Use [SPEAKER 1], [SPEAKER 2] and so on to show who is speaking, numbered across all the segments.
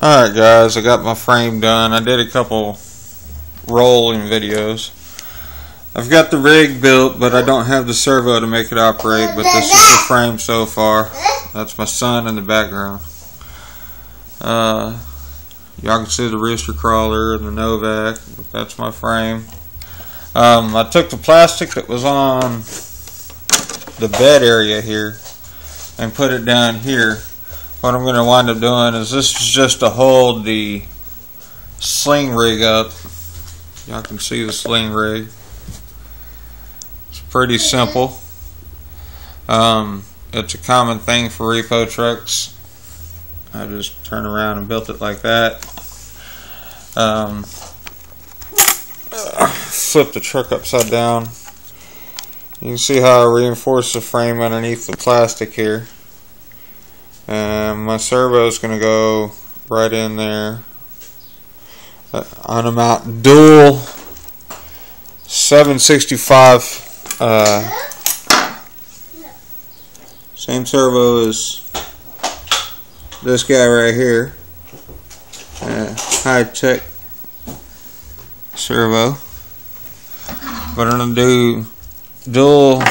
[SPEAKER 1] Alright guys, I got my frame done. I did a couple rolling videos. I've got the rig built, but I don't have the servo to make it operate, but this is the frame so far. That's my son in the background. Uh, y'all can see the rooster crawler and the Novak, that's my frame. Um, I took the plastic that was on the bed area here and put it down here what I'm going to wind up doing is this is just to hold the sling rig up. Y'all can see the sling rig. It's pretty simple. Um, it's a common thing for repo trucks. I just turned around and built it like that. Um, flip the truck upside down. You can see how I reinforce the frame underneath the plastic here. And my servo is going to go right in there uh, on a mount dual 765 uh, same servo as this guy right here uh, Hitec servo. But I'm to do dual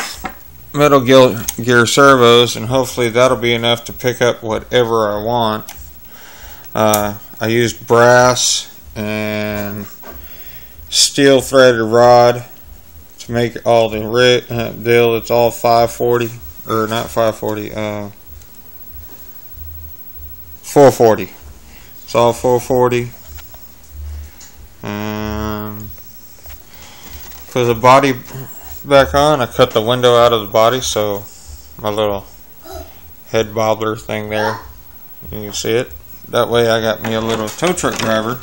[SPEAKER 1] metal gear, servos and hopefully that'll be enough to pick up whatever I want. Uh, I used brass and steel threaded rod to make all the uh, deal. It's all 540 or not 540, uh, 440. It's all 440. And for the body back on. I cut the window out of the body so my little head bobbler thing there, you can see it. That way I got me a little tow truck driver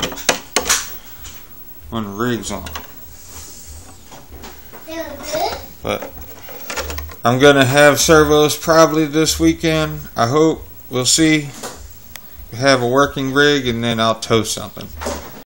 [SPEAKER 1] when the rig's on. But I'm going to have servos probably this weekend. I hope. We'll see. Have a working rig and then I'll tow something.